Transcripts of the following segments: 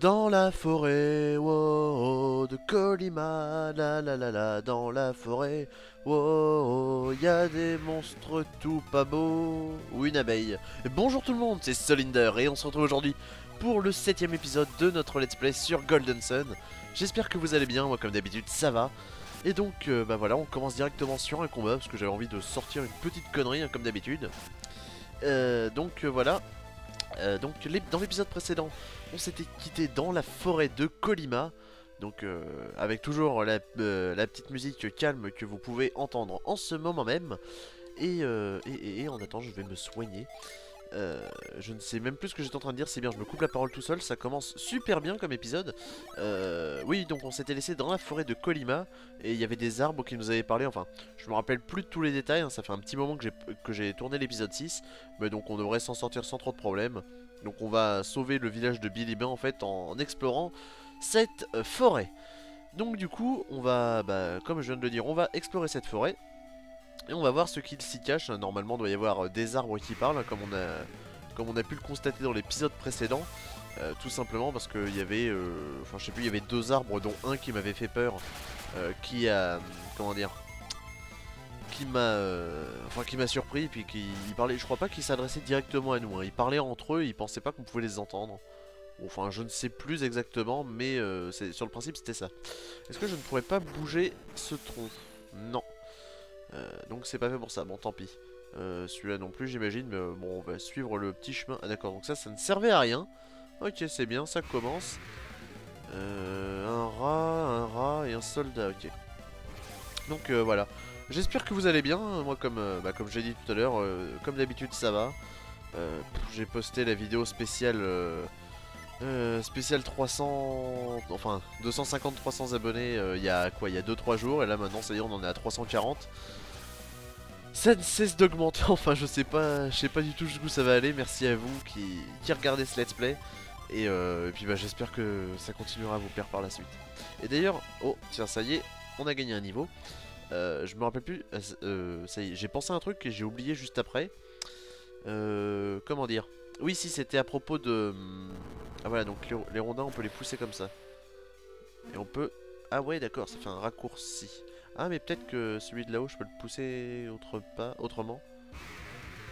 Dans la forêt, wow, de Colima, la la la la, dans la forêt, wow, y a des monstres tout pas beaux, ou une abeille. Bonjour tout le monde, c'est Solinder et on se retrouve aujourd'hui pour le septième épisode de notre let's play sur Golden Sun. J'espère que vous allez bien, moi comme d'habitude ça va. Et donc, euh, bah voilà, on commence directement sur un combat parce que j'avais envie de sortir une petite connerie hein, comme d'habitude. Euh, donc euh, voilà, euh, donc dans l'épisode précédent, on s'était quitté dans la forêt de Colima. Donc euh, avec toujours la, euh, la petite musique calme que vous pouvez entendre en ce moment même. Et en attendant, je vais me soigner. Euh, je ne sais même plus ce que j'étais en train de dire, c'est bien, je me coupe la parole tout seul, ça commence super bien comme épisode. Euh, oui, donc on s'était laissé dans la forêt de Colima, et il y avait des arbres qui nous avaient parlé, enfin, je me rappelle plus de tous les détails, hein, ça fait un petit moment que j'ai- tourné l'épisode 6, mais donc on devrait s'en sortir sans trop de problèmes. Donc on va sauver le village de Bilibin en fait en, en explorant cette euh, forêt. Donc du coup, on va, bah, comme je viens de le dire, on va explorer cette forêt. Et on va voir ce qu'il s'y cache. Normalement, il doit y avoir euh, des arbres qui parlent, comme on a, comme on a pu le constater dans l'épisode précédent. Euh, tout simplement parce qu'il y avait, euh, enfin je sais plus, il y avait deux arbres dont un qui m'avait fait peur, euh, qui a, comment dire, qui m'a, euh, enfin qui m'a surpris, puis qui il parlait, je crois pas qu'il s'adressait directement à nous. hein. Ils parlaient entre eux, ils pensaient pas qu'on pouvait les entendre. Enfin, je ne sais plus exactement, mais sur le principe c'était ça. Est-ce que je ne pourrais pas bouger ce tronc? Non. Euh, donc c'est pas fait pour ça. Bon, tant pis. Euh, Celui-là non plus, j'imagine. Mais euh, bon, on va suivre le petit chemin. Ah d'accord. Donc ça, ça ne servait à rien. Ok, c'est bien. Ça commence. Un rat, un rat et un soldat. Ok. Donc voilà. J'espère que vous allez bien. Moi, comme bah, comme j'ai dit tout à l'heure, comme d'habitude, ça va. J'ai posté la vidéo spéciale. Euh, spécial 300, enfin 250-300 abonnés euh, il y a quoi, il y a 2-3 jours et là maintenant ça y est on en est à 340. Ça ne cesse d'augmenter, enfin je sais pas, je sais pas du tout jusqu'où ça va aller, merci à vous qui, qui regardez ce let's play et, euh, et puis bah j'espère que ça continuera à vous plaire par la suite. Et d'ailleurs, oh tiens ça y est, on a gagné un niveau. Euh, je me rappelle plus, euh, ça y est, j'ai pensé à un truc et j'ai oublié juste après. Comment dire? Oui si c'était à propos de... ah voilà, donc les, rondins, on peut les pousser comme ça. Et on peut... Ah ouais, d'accord, ça fait un raccourci. Ah, mais peut-être que celui de là-haut, je peux le pousser autre pas, autrement.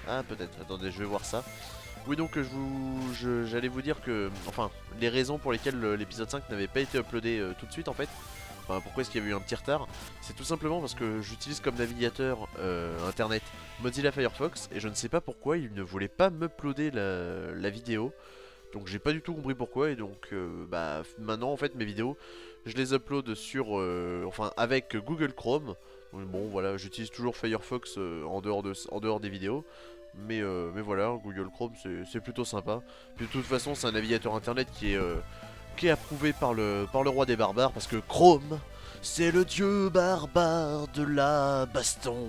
Ah, peut-être. Attendez, je vais voir ça. Oui, donc je vous, j'allais vous dire que... Enfin, les raisons pour lesquelles le- l'épisode 5 n'avait pas été uploadé euh, tout de suite, en fait. Enfin, pourquoi est-ce qu'il y a eu un petit retard? C'est tout simplement parce que j'utilise comme navigateur euh, internet Mozilla Firefox et je ne sais pas pourquoi il ne voulait pas m'uploader la, la vidéo. Donc j'ai pas du tout compris pourquoi et donc euh, bah maintenant en fait mes vidéos je les upload sur euh, enfin avec Google Chrome. Bon voilà j'utilise toujours Firefox euh, en, dehors des vidéos. Mais, euh, voilà Google Chrome c'est plutôt sympa. Puis de toute façon c'est un navigateur internet qui est, qui est approuvé par le, par le roi des barbares parce que Chrome c'est le dieu barbare de la baston.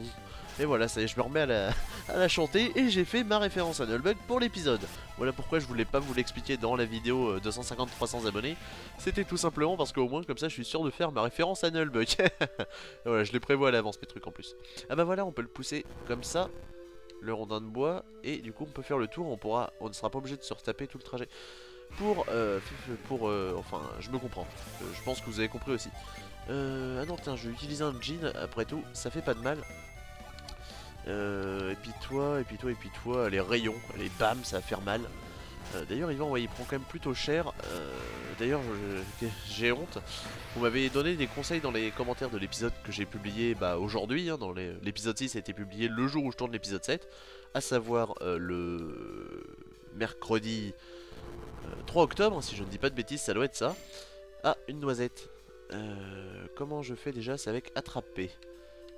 Et voilà, ça y est, je me remets à la, chanter et j'ai fait ma référence à Nullbug pour l'épisode. Voilà pourquoi je voulais pas vous l'expliquer dans la vidéo euh, 250-300 abonnés. C'était tout simplement parce qu'au moins comme ça je suis sûr de faire ma référence à Nullbug. voilà, je les prévois à l'avance mes trucs en plus. Ah bah voilà, on peut le pousser comme ça, le rondin de bois, et du coup on peut faire le tour, on pourra, on ne sera pas obligé de se retaper tout le trajet. Pour, euh, pour, euh, enfin, je me comprends. Euh, je pense que vous avez compris aussi. Euh, ah non, tiens, je vais utiliser un jean, après tout, ça fait pas de mal. Euh, et puis toi, et puis toi, et puis toi, les rayons, les bam, ça va faire mal. Euh, D'ailleurs, Yvan, ouais, il prend quand même plutôt cher. Euh, D'ailleurs, j'ai honte. Vous m'avez donné des conseils dans les commentaires de l'épisode que j'ai publié bah, aujourd'hui. hein, les- l'épisode 6 a été publié le jour où je tourne l'épisode 7, à savoir euh, le mercredi euh, 3 octobre, si je ne dis pas de bêtises, ça doit être ça. Ah, une noisette. Comment je fais déjà? C'est avec attraper.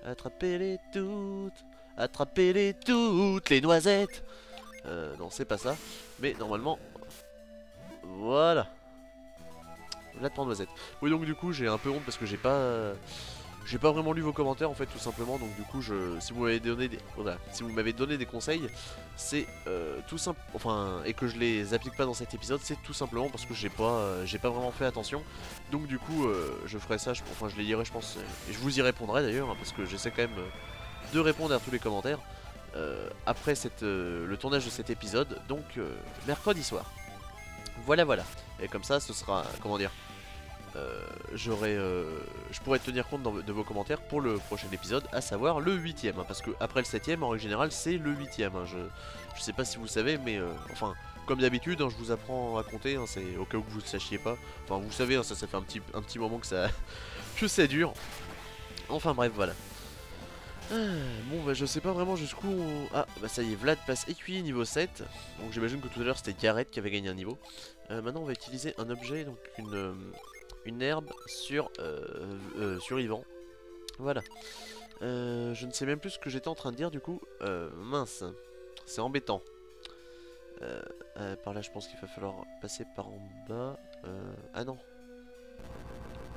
Attrapez-les toutes. Attrapez-les toutes, les noisettes. Euh, non, c'est pas ça. Mais normalement, voilà. La noisette. Oui, donc du coup, j'ai un peu honte parce que j'ai pas, j'ai pas vraiment lu vos commentaires en fait, tout simplement. Donc du coup, je, si vous m'avez donné des, voilà, si vous m'avez donné des conseils, c'est euh, tout simple, enfin, et que je les applique pas dans cet épisode, c'est tout simplement parce que j'ai pas, euh, j'ai pas vraiment fait attention. Donc du coup, euh, je ferai ça, je- enfin, je les lirai, je pense, et je vous y répondrai d'ailleurs, hein, parce que j'essaie quand même euh, de répondre à tous les commentaires euh, après euh, le tournage de cet épisode, donc euh, mercredi soir. Voilà, voilà. Et comme ça, ce sera, comment dire, j'aurai, je pourrais tenir compte de vos commentaires pour le prochain épisode, à savoir le huitième. Hein, parce que après le septième, en règle générale, c'est le huitième. Hein, je, je sais pas si vous savez, mais enfin, comme d'habitude, hein, je vous apprends à compter. c'est au cas où vous ne sachiez pas. Enfin, vous savez, ça, ça fait un petit, un petit moment que ça, que ça dure. Enfin bref, voilà. Ah, bon bah je sais pas vraiment jusqu'où on... Ah bah ça y est, Vlad passe écuyer niveau 7 Donc j'imagine que tout à l'heure c'était Garrett qui avait gagné un niveau Maintenant on va utiliser un objet, donc une, une herbe sur, euh, euh, sur. Voilà. Euh, je ne sais même plus ce que j'étais en train de dire du coup. mince. C'est embêtant. par là, je pense qu'il va falloir passer par en bas. ah non.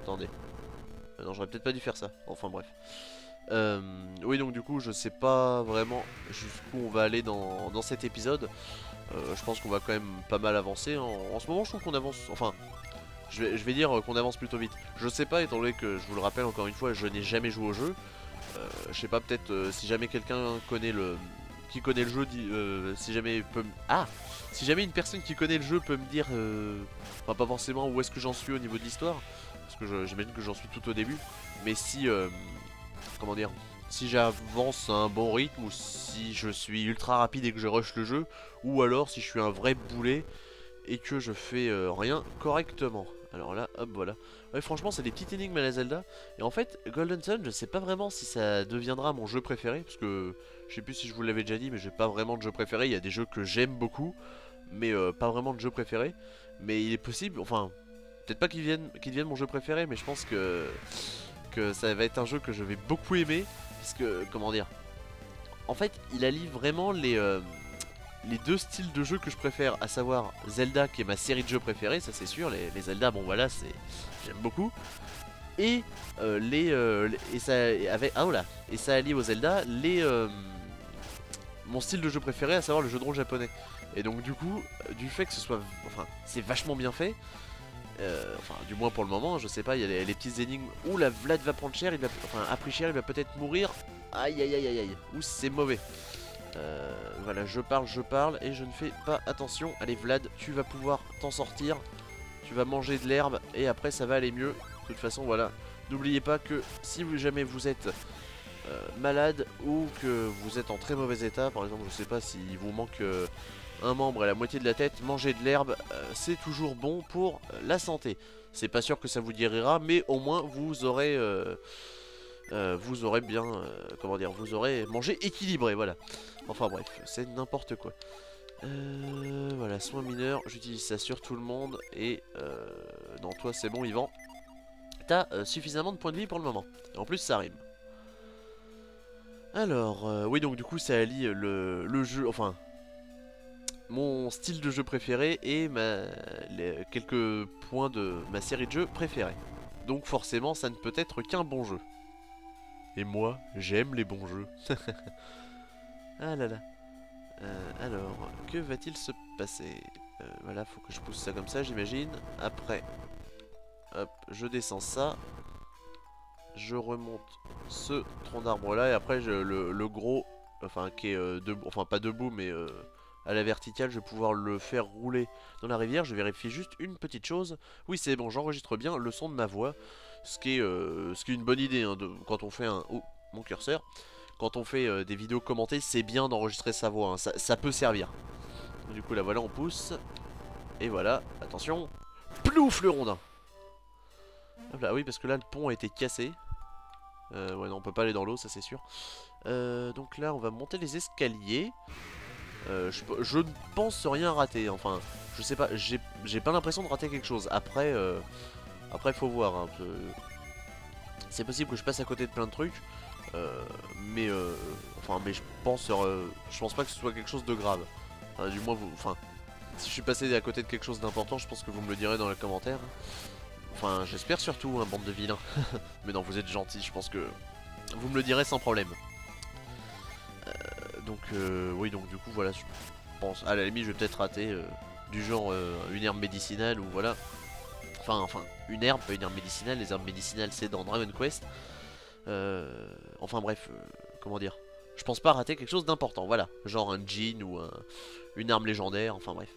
Attendez. non, j'aurais peut-être pas dû faire ça. Enfin bref. Oui, donc du coup, je sais pas vraiment jusqu'où on va aller dans, dans cet épisode. je pense qu'on va quand même pas mal avancer. En, ce moment, je trouve qu'on avance. Enfin, je vais, dire qu'on avance plutôt vite. Je sais pas, étant donné que, je vous le rappelle encore une fois, je n'ai jamais joué au jeu. Euh, je sais pas, peut-être euh, si jamais quelqu'un connaît le... Qui connaît le jeu, euh, si jamais peut... Ah Si jamais une personne qui connaît le jeu peut me dire... Enfin, pas forcément où est-ce que j'en suis au niveau de l'histoire. Parce que j'imagine que j'en suis tout au début. Mais si... comment dire si j'avance à un bon rythme ou si je suis ultra rapide et que je rush le jeu ou alors si je suis un vrai boulet et que je fais rien correctement. Alors là, hop, voilà. Ouais, franchement, c'est des petites énigmes à la Zelda. Et en fait, Golden Sun, je sais pas vraiment si ça deviendra mon jeu préféré. Parce que, je sais plus si je vous l'avais déjà dit, mais j'ai pas vraiment de jeu préféré. Il y a des jeux que j'aime beaucoup, mais euh, pas vraiment de jeu préféré. Mais il est possible, enfin, peut-être pas qu'il vienne, devienne mon jeu préféré, mais je pense que, ça va être un jeu que je vais beaucoup aimer. Parce que, comment dire En fait, il allie vraiment les... Euh, les deux styles de jeu que je préfère, à savoir Zelda qui est ma série de jeux préférée, ça c'est sûr, les, Zelda, bon voilà, c'est j'aime beaucoup. Et euh, les, euh, et ça avec ah et ça allie aux Zelda les mon style de jeu préféré, à savoir le jeu de rôle japonais. Et donc du coup, du fait que ce soit, enfin, c'est vachement bien fait. Enfin, du moins pour le moment, je sais pas, il y a les, petites énigmes où la Vlad va prendre cher, il va, enfin, a pris cher, il va peut-être mourir. Aïe aïe aïe aïe aïe, ou c'est mauvais. Euh, voilà, je parle, je parle et je ne fais pas attention. Allez Vlad, tu vas pouvoir t'en sortir. Tu vas manger de l'herbe et après ça va aller mieux. De toute façon, voilà. N'oubliez pas que si jamais vous êtes euh, malade ou que vous êtes en très mauvais état, par exemple, je sais pas s'il vous manque euh, un membre et la moitié de la tête, manger de l'herbe, c'est toujours bon pour la santé. C'est pas sûr que ça vous guérira, mais au moins vous aurez... vous aurez bien, comment dire, vous aurez mangé équilibré, voilà. Enfin bref, c'est n'importe quoi. Euh, voilà, soin mineur, j'utilise ça sur tout le monde. Et euh, non, toi c'est bon Yvan. T'as euh, suffisamment de points de vie pour le moment. Et en plus ça rime. Alors, euh, oui donc du coup ça allie le, jeu, enfin... Mon style de jeu préféré et ma, quelques points de ma série de jeux préférée. Donc forcément ça ne peut être qu'un bon jeu. Et moi, j'aime les bons jeux. Ah là là. Euh, alors, que va-t-il se passer? Euh, Voilà, faut que je pousse ça comme ça, j'imagine. Après, hop, je descends ça. Je remonte ce tronc d'arbre là. Et après, le, gros, enfin, qui est euh, debout, enfin pas debout, mais à la verticale, je vais pouvoir le faire rouler dans la rivière. Je vérifie juste une petite chose. Oui, c'est bon, j'enregistre bien le son de ma voix. Ce qui est, est une bonne idée hein, quand on fait un... Oh, mon curseur quand on fait euh, des vidéos commentées, c'est bien d'enregistrer sa voix, hein. ça, peut servir. Du coup, là, voilà, on pousse. Et voilà, attention. Plouf le rondin. Hop là, oui, parce que là, le pont a été cassé. Euh, ouais, non, on peut pas aller dans l'eau, ça c'est sûr. Euh, donc là, on va monter les escaliers. Je, ne pense rien rater. Enfin, je sais pas, j'ai pas l'impression de rater quelque chose. Après, après, faut voir. C'est possible que je passe à côté de plein de trucs. Euh, mais euh, enfin, mais je pense, euh, je pense pas que ce soit quelque chose de grave. du moins, vous, enfin, si je suis passé à côté de quelque chose d'important, je pense que vous me le direz dans les commentaires. Enfin, j'espère surtout, un hein, bande de vilains. mais non, vous êtes gentils, je pense que vous me le direz sans problème. Donc, oui, donc du coup, voilà, je pense, à la limite, je vais peut-être rater du genre une herbe médicinale ou voilà. Enfin, enfin, une herbe, pas une herbe médicinale. Les herbes médicinales, c'est dans Dragon Quest. Euh, enfin bref, euh, comment dire Je pense pas rater quelque chose d'important, voilà. Genre un jean ou une arme légendaire, enfin bref.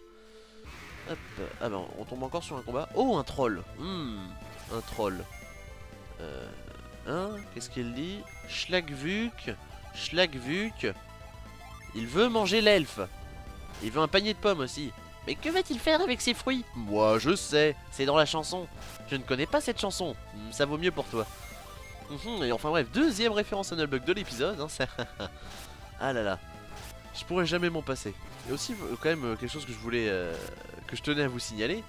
Hop. Ah ben, on tombe encore sur un combat. Oh, un troll. Hmm, un troll. Euh, hein Qu'est-ce qu'il dit? Schlagvuk. Schlagvuk. Il veut manger l'elfe. Il veut un panier de pommes aussi. Mais que va-t-il faire avec ces fruits? Moi, je sais. C'est dans la chanson. Je ne connais pas cette chanson. Hmm, Ça vaut mieux pour toi. Mhm, Et enfin bref, deuxième référence à Nullbug de l'épisode. hein, ah là là. Je pourrais jamais m'en passer. Et aussi, euh, quand même, euh, quelque chose que je voulais... euh, que je tenais à vous signaler.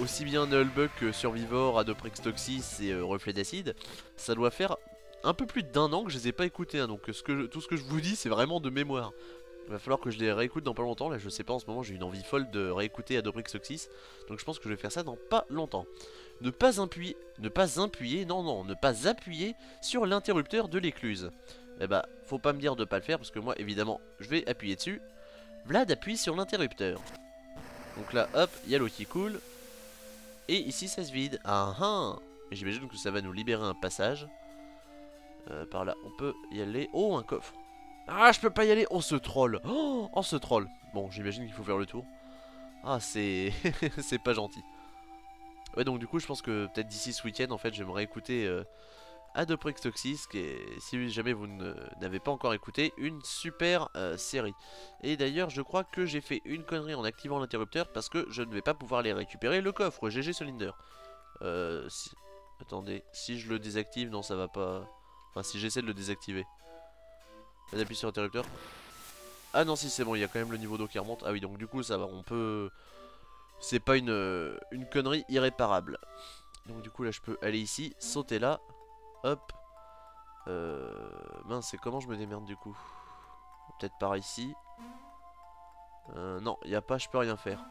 aussi bien Nullbug que Survivor, Adoprix Toxis et Reflet d'Acide, ça doit faire un peu plus d'un an que je les ai pas écoutés. hein, donc euh, tout ce que je vous dis, c'est vraiment de mémoire. Il va falloir que je les réécoute dans pas longtemps. Là, je sais pas en ce moment, j'ai une envie folle de réécouter Adoprix Toxis. Donc je pense que je vais faire ça dans pas longtemps. Ne pas appuyer, ne pas appuyer, non non, ne pas appuyer sur l'interrupteur de l'écluse. Eh bah, faut pas me dire de pas le faire parce que moi, évidemment, je vais appuyer dessus. Vlad appuie sur l'interrupteur. Donc là, hop, il y a l'eau qui coule. Et ici, ça se vide. Ah ah j'imagine que ça va nous libérer un passage. Euh, par là, on peut y aller. Oh, un coffre. Ah, je peux pas y aller. Oh, ce troll. Oh, oh ce troll. Bon, j'imagine qu'il faut faire le tour. Ah, c'est... c'est pas gentil. Ouais, donc du coup, je pense que peut-être d'ici ce week-end, en fait, j'aimerais écouter euh, qui est, si jamais vous n'avez pas encore écouté, une super euh, série. Et d'ailleurs, je crois que j'ai fait une connerie en activant l'interrupteur, parce que je ne vais pas pouvoir les récupérer le coffre GG Cylinder. Euh. Attendez, si je le désactive, non, ça va pas... Enfin, si j'essaie de le désactiver. On appuie sur l'interrupteur. Ah non, si c'est bon, il y a quand même le niveau d'eau qui remonte. Ah oui, donc du coup, ça va, on peut... C'est pas une, euh, une connerie irréparable. Donc du coup, là, je peux aller ici, sauter là. Hop. Euh... Mince, c'est comment je me démerde du coup? Peut-être par ici. Euh, non, il y a pas, je peux rien faire.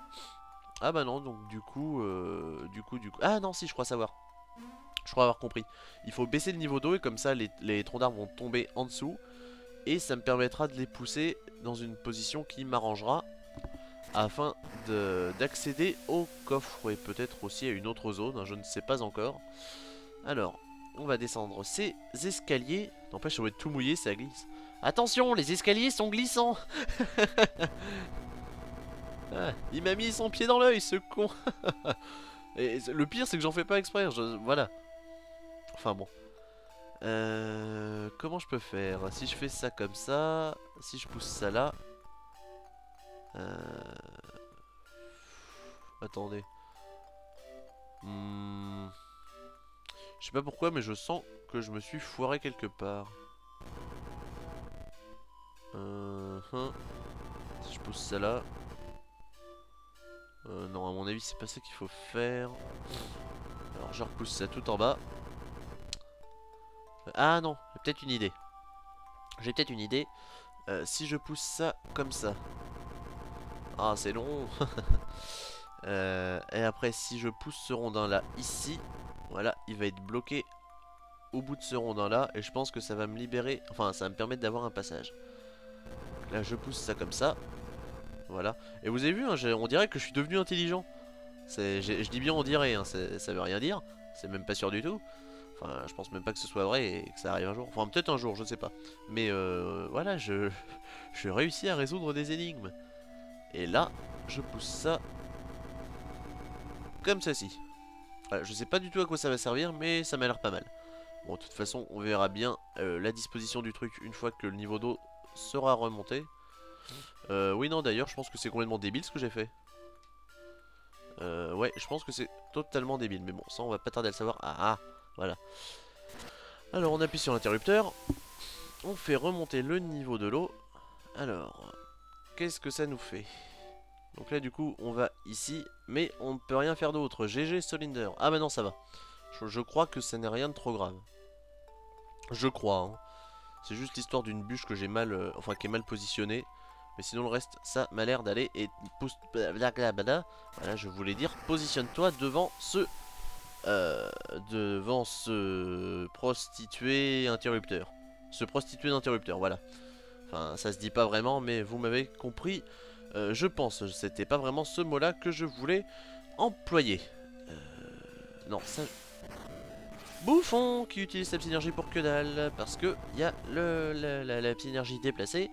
Ah bah non, donc du coup, euh, du coup, du coup... Ah non, si, je crois savoir. Je crois avoir compris. Il faut baisser le niveau d'eau et comme ça, les, troncs d'arbres vont tomber en dessous. Et ça me permettra de les pousser dans une position qui m'arrangera afin de- d'accéder au coffre et peut-être aussi à une autre zone, hein, je ne sais pas encore. Alors, on va descendre ces escaliers. N'empêche, on va être tout mouillé, ça glisse. Attention, les escaliers sont glissants Ah, Il m'a mis son pied dans l'œil, ce con Et le pire, c'est que j'en fais pas exprès, voilà. Enfin bon. Euh, comment je peux faire? Si je fais ça comme ça, si je pousse ça là... Euh... Attendez. Hmm. Je sais pas pourquoi, mais je sens que je me suis foiré quelque part. Euh, hein. Si je pousse ça là. Euh, non, à mon avis, c'est pas ça qu'il faut faire. Alors, je repousse ça tout en bas. Ah non, j'ai peut-être une idée. J'ai peut-être une idée. Euh, si je pousse ça comme ça. Ah, c'est long. Euh, et après, si je pousse ce rondin là, ici, voilà, il va être bloqué au bout de ce rondin là. Et je pense que ça va me libérer, enfin, ça va me permettre d'avoir un passage. Là, je pousse ça comme ça. Voilà. Et vous avez vu, hein, on dirait que je suis devenu intelligent. Je dis bien on dirait, hein, ça veut rien dire. C'est même pas sûr du tout. Enfin, je pense même pas que ce soit vrai et que ça arrive un jour. Enfin, peut-être un jour, je ne sais pas. Mais euh, voilà, je, je réussis à résoudre des énigmes. Et là, je pousse ça comme ceci. Voilà, je sais pas du tout à quoi ça va servir, mais ça m'a l'air pas mal. Bon, de toute façon, on verra bien euh, la disposition du truc une fois que le niveau d'eau sera remonté. Euh, oui, non, d'ailleurs, je pense que c'est complètement débile ce que j'ai fait. Euh, ouais, je pense que c'est totalement débile. Mais bon, ça, on va pas tarder à le savoir. Ah, ah, voilà. Alors, on appuie sur l'interrupteur. On fait remonter le niveau de l'eau. Alors, qu'est-ce que ça nous fait? Donc là, du coup, on va ici. Mais on ne peut rien faire d'autre. GG Cylinder. Ah, bah non, ça va. Je, crois que ça n'est rien de trop grave. Je crois, hein. C'est juste l'histoire d'une bûche que j'ai mal... euh, enfin, qui est mal positionnée. Mais sinon, le reste, ça m'a l'air d'aller. Et pousse... Voilà, je voulais dire, positionne-toi devant ce... euh, devant ce prostitué interrupteur. Ce prostitué d'interrupteur, voilà. Enfin, ça se dit pas vraiment, mais vous m'avez compris. Euh, je pense, c'était pas vraiment ce mot-là que je voulais employer. Euh, non, ça... Bouffon qui utilise sa psynergie pour que dalle, parce que il y a la, la, déplacée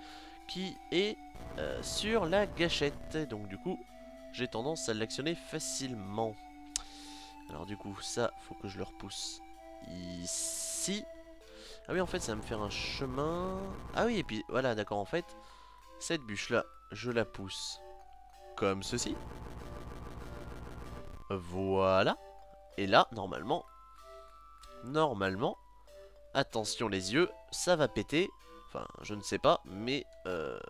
qui est sur la gâchette. Donc du coup, j'ai tendance à l'actionner facilement. Alors du coup, ça, faut que je le repousse ici. Ah oui, en fait, ça va me faire un chemin... Ah oui, et puis, voilà, d'accord, en fait, cette bûche-là, je la pousse comme ceci. Voilà. Et là, normalement, normalement, attention les yeux, ça va péter. Enfin, je ne sais pas, mais... Euh,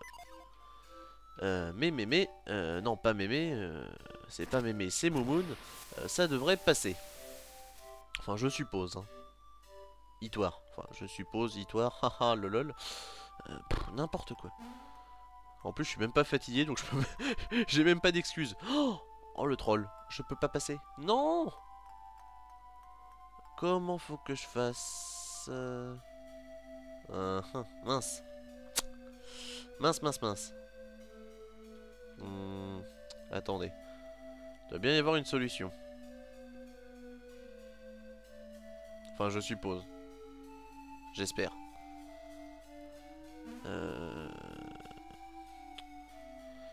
euh, mais mémé, euh, non pas mémé, euh, c'est pas mémé, c'est Moumoun, ça devrait passer. Enfin, je suppose. Hein. Itoire, enfin, je suppose, Itoire, haha, lolol. N'importe quoi. En plus, je suis même pas fatigué, donc je peux... J'ai même pas d'excuses. Oh, oh, le troll, je peux pas passer. Non Comment faut que je fasse hum, Mince. Mince, mince, mince. Hmm, attendez. Il doit bien y avoir une solution. Enfin, je suppose. J'espère. Euh...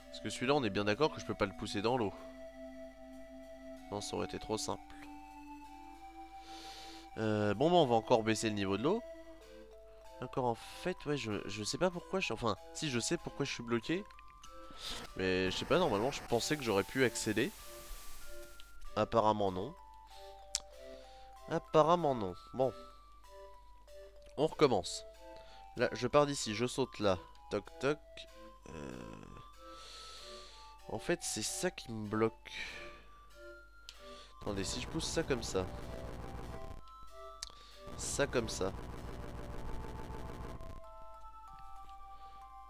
Parce que celui-là, on est bien d'accord que je peux pas le pousser dans l'eau? Non, ça aurait été trop simple. Euh, bon, bah, on va encore baisser le niveau de l'eau. Encore en fait, ouais, je, je sais pas pourquoi je... Enfin, si, je sais pourquoi je suis bloqué. Mais je sais pas, normalement, je pensais que j'aurais pu accéder. Apparemment, non. Apparemment, non. Bon. On recommence. Là, je pars d'ici, je saute là. Toc, toc. Euh... En fait, c'est ça qui me bloque. Attendez, si je pousse ça comme ça. Ça comme ça.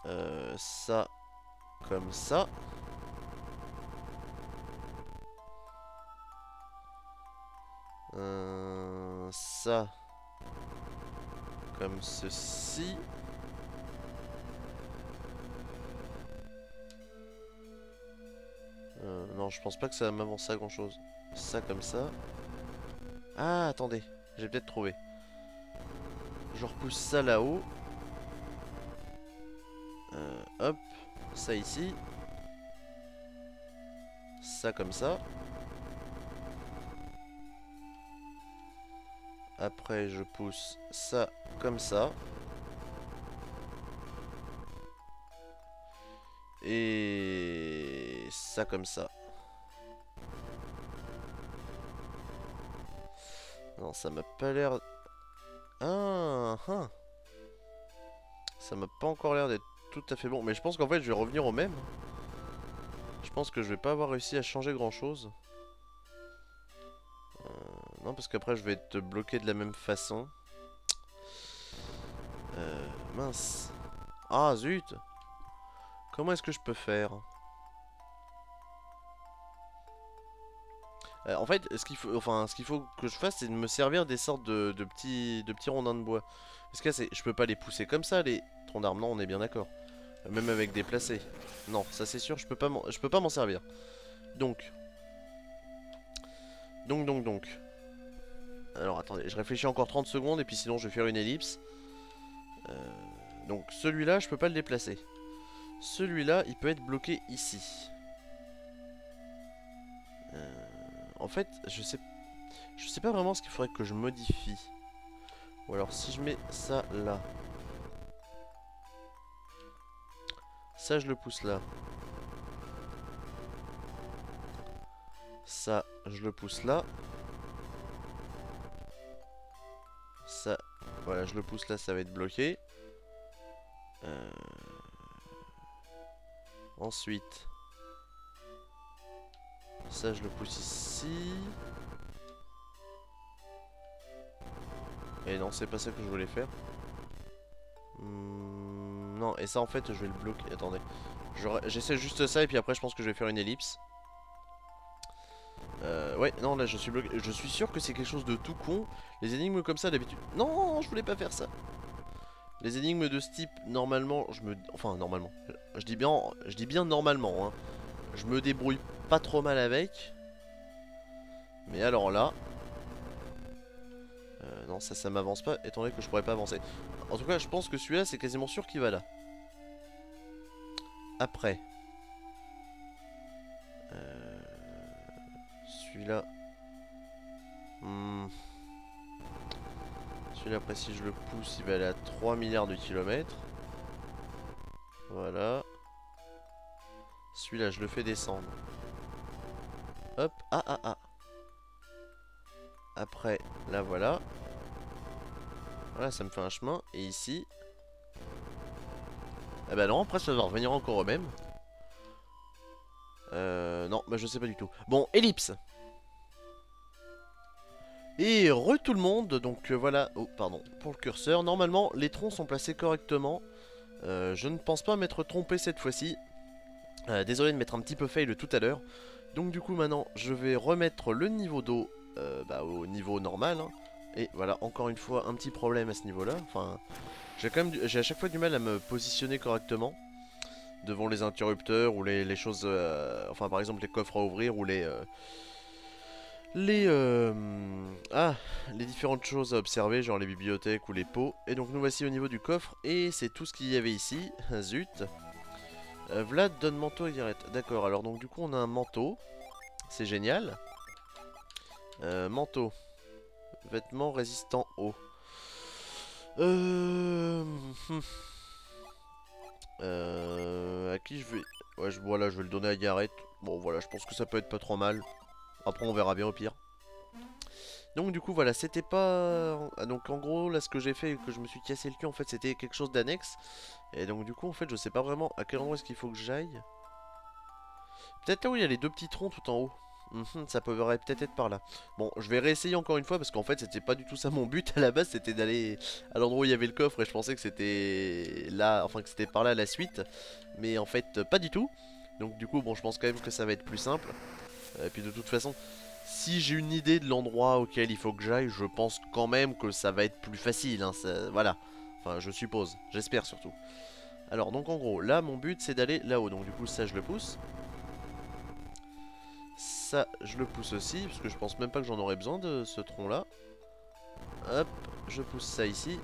Euh, ça comme ça. Euh, ça comme ceci. Euh, non, je pense pas que ça va m'avancer à grand chose. Ça comme ça. Ah, attendez, j'ai peut-être trouvé. Je repousse ça là-haut. Euh, hop, ça ici. Ça comme ça. Après, je pousse ça comme ça. Et ça comme ça. Non, ça m'a pas l'air... Ah, ah. Ça m'a pas encore l'air d'être tout à fait bon. Mais je pense qu'en fait, je vais revenir au même. Je pense que je vais pas avoir réussi à changer grand-chose. Euh, non, parce qu'après, je vais être bloqué de la même façon. Euh, mince. Ah, zut Comment est-ce que je peux faire? Euh, en fait, ce qu'il faut, enfin, faut que je fasse, c'est de me servir des sortes de, petits, de petits rondins de bois. Parce que c'est, je peux pas les pousser comme ça, les troncs d'arbre. Non, on est bien d'accord. Euh, Même avec des placés. Non, ça c'est sûr, je peux peux pas m'en servir. Donc, donc, donc, donc. Alors attendez, je réfléchis encore 30 secondes et puis sinon je vais faire une ellipse. Euh, donc celui-là, je peux pas le déplacer. Celui-là, il peut être bloqué ici. Euh, en fait, je sais, je sais pas vraiment ce qu'il faudrait que je modifie. Ou alors si je mets ça là. Ça, je le pousse là. Ça, je le pousse là. Ça, voilà, je le pousse là, ça va être bloqué. Euh, Ensuite, ça, je le pousse ici. Et non, c'est pas ça que je voulais faire. Hmm, non, et ça, en fait, je vais le bloquer. Attendez. J'essaie juste ça, et puis après, je pense que je vais faire une ellipse. Euh, ouais, non, là, je suis bloqué. Je suis sûr que c'est quelque chose de tout con. Les énigmes comme ça, d'habitude... Non, je voulais pas faire ça. Les énigmes de ce type, normalement, je me... Enfin, normalement. Je dis bien, je dis bien normalement, hein. Je me débrouille pas trop mal avec. Mais alors là... Euh, non, ça, ça m'avance pas, étant donné que je pourrais pas avancer. En tout cas, je pense que celui-là, c'est quasiment sûr qu'il va là. Après. Euh, celui-là... Hmm. Celui-là, après, si je le pousse, il va aller à 3 milliards de kilomètres. Voilà. Celui-là, je le fais descendre. Hop, ah, ah, ah. Après, là, voilà. Voilà, ça me fait un chemin. Et ici... Eh ben non, après ça va revenir encore au même. Euh, non, bah je sais pas du tout. Bon, ellipse. Et re tout le monde, donc euh, voilà, oh pardon, pour le curseur, normalement les troncs sont placés correctement. Euh, je ne pense pas m'être trompé cette fois-ci. Euh, désolé de mettre un petit peu fail tout à l'heure. Donc du coup maintenant je vais remettre le niveau d'eau bah, au niveau normal. Hein. Et voilà, encore une fois un petit problème à ce niveau là. Enfin, j'ai quand même j'ai à chaque fois du mal à me positionner correctement. Devant les interrupteurs ou les, choses... enfin par exemple les coffres à ouvrir ou les les, euh, ah, les différentes choses à observer, genre les bibliothèques ou les pots. Et donc nous voici au niveau du coffre, et c'est tout ce qu'il y avait ici. Zut. Euh, Vlad donne manteau et Garrett. D'accord, alors donc du coup on a un manteau. C'est génial. Euh, manteau. Vêtements résistants eau. Euh... Hmm. euh... À qui je vais... Ouais, je... voilà, je vais le donner à Garrett. Bon, voilà, je pense que ça peut être pas trop mal. Après on verra bien au pire. Donc du coup voilà, c'était pas... Donc en gros là ce que j'ai fait que je me suis cassé le cul en fait c'était quelque chose d'annexe. Et donc du coup en fait je sais pas vraiment à quel endroit est-ce qu'il faut que j'aille. Peut-être là où il y a les deux petits troncs tout en haut. Mhm, ça pourrait peut-être être par là. Bon, je vais réessayer encore une fois parce qu'en fait c'était pas du tout ça mon but à la base, c'était d'aller à l'endroit où il y avait le coffre et je pensais que c'était là, enfin que c'était par là la suite. Mais en fait pas du tout. Donc du coup bon je pense quand même que ça va être plus simple. Et puis de toute façon, si j'ai une idée de l'endroit auquel il faut que j'aille, je pense quand même que ça va être plus facile. Hein, voilà. Enfin, je suppose. J'espère surtout. Alors, donc en gros, là, mon but, c'est d'aller là-haut. Donc du coup, ça, je le pousse. Ça, je le pousse aussi, parce que je pense même pas que j'en aurais besoin de ce tronc-là. Hop, je pousse ça ici.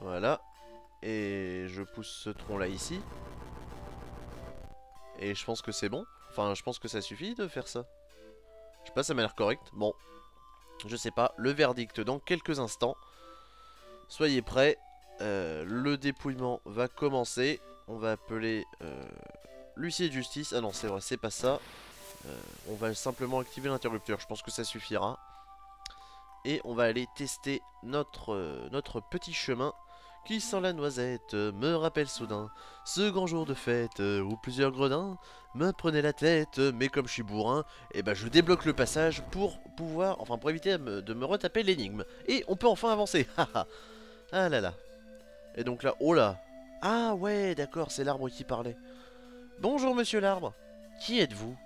Voilà. Et je pousse ce tronc-là ici. Et je pense que c'est bon. Enfin, je pense que ça suffit de faire ça. Je sais pas, ça m'a l'air correct. Bon, je sais pas. Le verdict dans quelques instants. Soyez prêts. Euh, le dépouillement va commencer. On va appeler euh, l'huissier de justice. Ah non, c'est vrai, c'est pas ça. Euh, on va simplement activer l'interrupteur. Je pense que ça suffira. Et on va aller tester notre, notre petit chemin qui sent la noisette me rappelle soudain. Ce grand jour de fête où plusieurs gredins me prenaient la tête, mais comme je suis bourrin, et eh ben je débloque le passage pour pouvoir, enfin pour éviter de me retaper l'énigme. Et on peut enfin avancer, ah là là. Et donc là, oh là. Ah ouais, d'accord, c'est l'arbre qui parlait. Bonjour monsieur l'arbre, qui êtes-vous?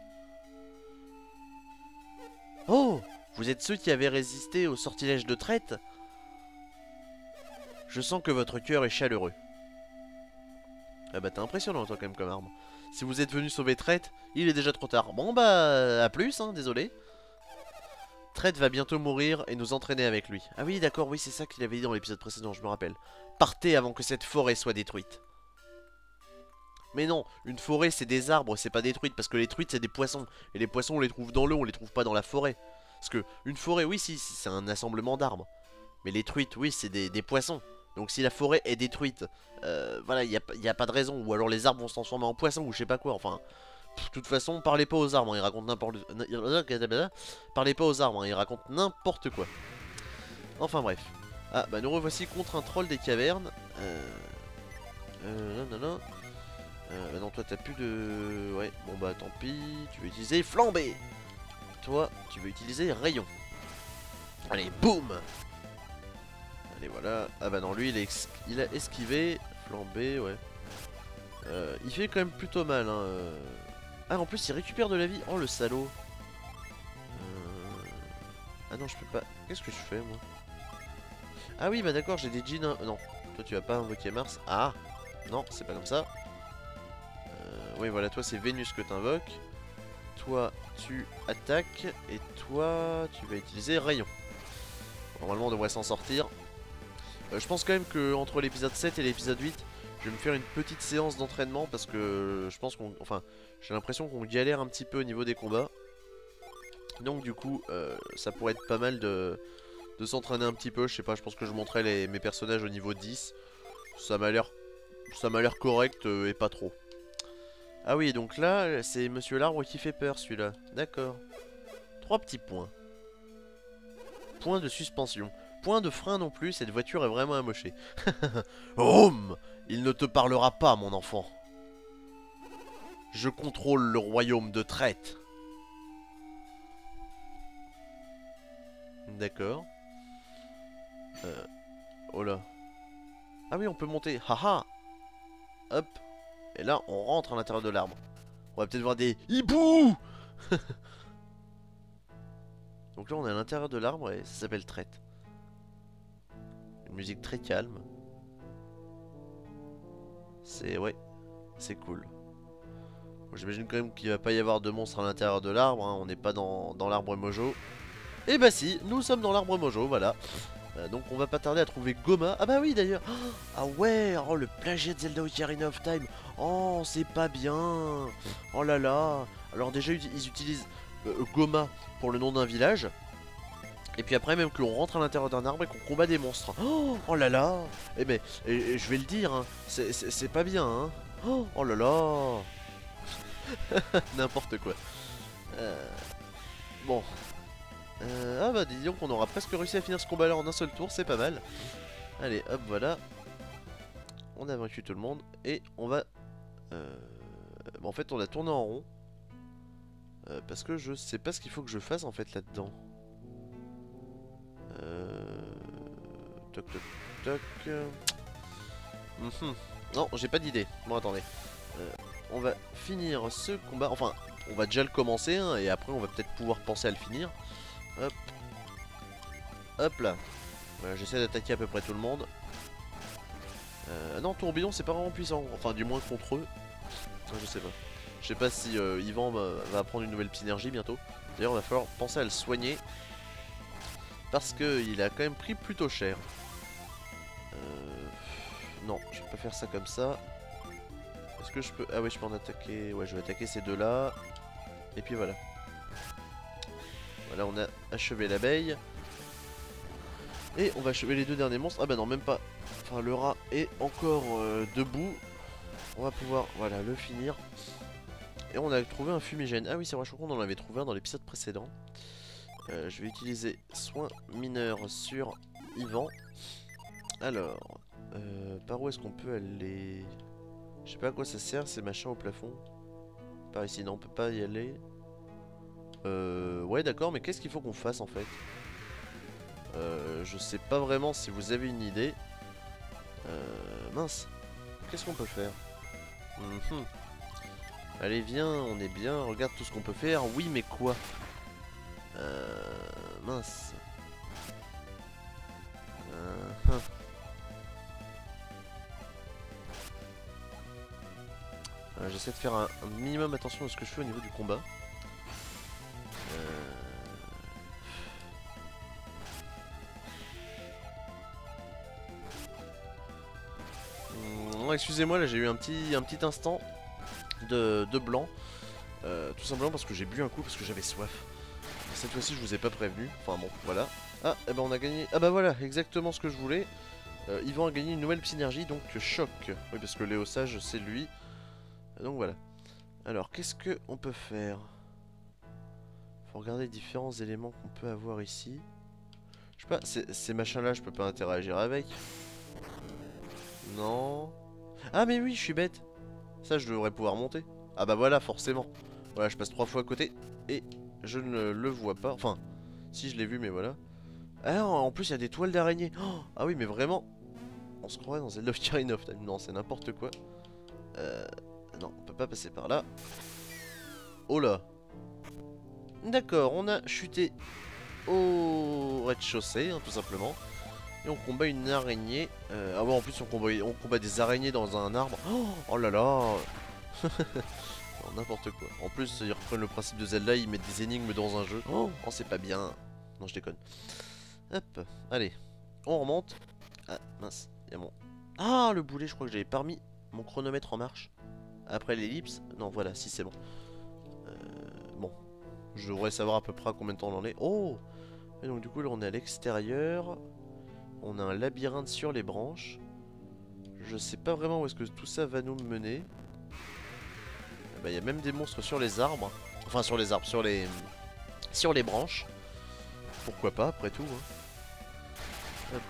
Oh Vous êtes ceux qui avaient résisté au sortilège de traite? Je sens que votre cœur est chaleureux. Ah bah t'es impressionnant toi quand même comme arme. Si vous êtes venu sauver Traite, il est déjà trop tard. Bon bah à plus hein, désolé. Traite va bientôt mourir et nous entraîner avec lui. Ah oui d'accord, oui c'est ça qu'il avait dit dans l'épisode précédent, je me rappelle. Partez avant que cette forêt soit détruite. Mais non, une forêt c'est des arbres, c'est pas détruite parce que les truites c'est des poissons. Et les poissons on les trouve dans l'eau, on les trouve pas dans la forêt. Parce que une forêt oui si, c'est un assemblement d'arbres. Mais les truites oui c'est des poissons. Donc si la forêt est détruite, euh, voilà, il n'y a, pas de raison. Ou alors les arbres vont se transformer en poissons ou je sais pas quoi. Enfin, de toute façon, parlez pas aux arbres, hein, ils racontent n'importe... Parlez pas aux arbres, hein, ils racontent n'importe quoi. Enfin bref. Ah, bah nous revoici contre un troll des cavernes. Euh... Euh, non, non, non. Euh, bah non, toi t'as plus de... Ouais, bon bah tant pis. Tu veux utiliser flambée. Toi, tu veux utiliser rayon. Allez, boum et voilà. Ah bah non, lui, il, il a esquivé. Flambé, ouais. Euh, il fait quand même plutôt mal. Hein. Euh. Ah, en plus, il récupère de la vie. Oh, le salaud. Euh. Ah non, je peux pas. Qu'est-ce que je fais, moi? Ah oui, bah d'accord, j'ai des jeans. Hein. Non, toi, tu vas pas invoquer Mars. Ah Non, c'est pas comme ça. Oui, voilà, toi, c'est Vénus que t'invoques. Toi, tu attaques. Et toi, tu vas utiliser Rayon. Normalement, on devrait s'en sortir. Euh, je pense quand même que entre l'épisode 7 et l'épisode 8, je vais me faire une petite séance d'entraînement parce que je pense qu'on... Enfin, j'ai l'impression qu'on galère un petit peu au niveau des combats. Donc du coup, euh, ça pourrait être pas mal de, s'entraîner un petit peu. Je sais pas, je pense que je montrerai les, mes personnages au niveau 10. Ça m'a l'air ça m'a correct euh, et pas trop. Ah oui, donc là, c'est Monsieur l'Arbre qui fait peur, celui-là. D'accord. Trois petits points. Point de suspension. Point de frein non plus, cette voiture est vraiment amochée. Home Il ne te parlera pas, mon enfant. Je contrôle le royaume de traite. D'accord. Euh, oh là. Ah oui, on peut monter. Haha Hop. Et là, on rentre à l'intérieur de l'arbre. On va peut-être voir des hiboux Donc là, on est à l'intérieur de l'arbre et ça s'appelle traite. Musique très calme. C'est... ouais. C'est cool. J'imagine quand même qu'il va pas y avoir de monstres à l'intérieur de l'arbre. Hein. On n'est pas dans, dans l'arbre mojo. Et eh bah si, nous sommes dans l'arbre mojo, voilà. Euh, donc on va pas tarder à trouver Goma. Ah bah oui d'ailleurs. Ah ouais, oh le plagiat de Zelda Ocarina of Time. Oh, c'est pas bien. Oh là là. Alors déjà ils utilisent euh, Goma pour le nom d'un village. Et puis après même que l'on rentre à l'intérieur d'un arbre et qu'on combat des monstres. Oh, oh là là. Eh ben, je vais le dire, hein, c'est pas bien. Hein. Oh, oh là là. N'importe quoi. Euh, bon, euh, ah bah disons qu'on aura presque réussi à finir ce combat là en un seul tour, c'est pas mal. Allez, hop, voilà. On a vaincu tout le monde et on va... Euh... en fait, on a tourné en rond. Euh, parce que je sais pas ce qu'il faut que je fasse en fait là-dedans. Euh... Toc toc toc. Mhm. Non, j'ai pas d'idée. Bon, attendez. Euh, on va finir ce combat. Enfin, on va déjà le commencer hein, et après on va peut-être pouvoir penser à le finir. Hop. Hop là. Voilà, j'essaie d'attaquer à peu près tout le monde. Euh, non, tourbillon, c'est pas vraiment puissant. Enfin, du moins contre eux. je sais pas. Je sais pas si euh, Yvan va, prendre une nouvelle synergie bientôt. D'ailleurs, il va falloir penser à le soigner. Parce qu'il a quand même pris plutôt cher. Euh, non, je vais pas faire ça comme ça. Est-ce que je peux... Ah ouais, je peux en attaquer... Ouais, je vais attaquer ces deux-là. Et puis voilà. Voilà, on a achevé l'abeille. Et on va achever les deux derniers monstres. Ah bah non, même pas. Enfin, le rat est encore euh, debout. On va pouvoir, voilà, le finir. Et on a trouvé un fumigène. Ah oui, c'est vrai, je crois qu'on en avait trouvé un dans l'épisode précédent. Euh, je vais utiliser soin mineur sur Yvan. Alors, euh, par où est-ce qu'on peut aller? Je sais pas à quoi ça sert ces machins au plafond. Par ici, non, on peut pas y aller. Euh, ouais d'accord, mais qu'est-ce qu'il faut qu'on fasse en fait? Euh, Je sais pas vraiment si vous avez une idée. Mince, qu'est-ce qu'on peut faire? Mhm. Allez viens, on est bien, regarde tout ce qu'on peut faire. Oui mais quoi? Euh, Mince. Uh J'essaie de faire un minimum attention à ce que je fais au niveau du combat. excusez-moi, là j'ai eu un petit, un petit instant de, blanc. Euh, tout simplement parce que j'ai bu un coup, parce que j'avais soif. Cette fois-ci, je vous ai pas prévenu. Enfin bon, voilà. Ah, et eh ben on a gagné. Ah bah voilà, exactement ce que je voulais. Euh, Yvan a gagné une nouvelle synergie, donc choc. Oui, parce que Léo Sage, c'est lui. Donc voilà. Alors, qu'est-ce qu'on peut faire? Faut regarder les différents éléments qu'on peut avoir ici. Je sais pas, ces machins-là, je peux pas interagir avec. Non. Ah mais oui, je suis bête. Ça, je devrais pouvoir monter. Ah bah voilà, forcément. Voilà, je passe trois fois à côté et je ne le vois pas. Enfin, si je l'ai vu, mais voilà. Ah, en plus, il y a des toiles d'araignée. Oh, ah oui, mais vraiment, on se croirait dans Zelda Ocarina of Time. Non, c'est n'importe quoi. Euh, non, on peut pas passer par là. Oh là. D'accord, on a chuté au rez-de-chaussée, hein, tout simplement. Et on combat une araignée. Euh, ah ouais, en plus on combat, des araignées dans un arbre. Oh, oh là là N'importe quoi. En plus, ils reprennent le principe de Zelda, ils mettent des énigmes dans un jeu. Oh, oh c'est pas bien. Non, je déconne. Hop, allez. On remonte. Ah, mince. Y a mon... Ah, le boulet, je crois que j'avais pas mis mon chronomètre en marche. Après l'ellipse. Non, voilà, si c'est bon. Euh, bon. Je voudrais savoir à peu près à combien de temps on en est. Oh Et donc du coup là on est à l'extérieur. On a un labyrinthe sur les branches. Je sais pas vraiment où est-ce que tout ça va nous mener. Bah, y a même des monstres sur les arbres. Enfin sur les arbres, sur les sur les branches. Pourquoi pas après tout. Hein. Hop.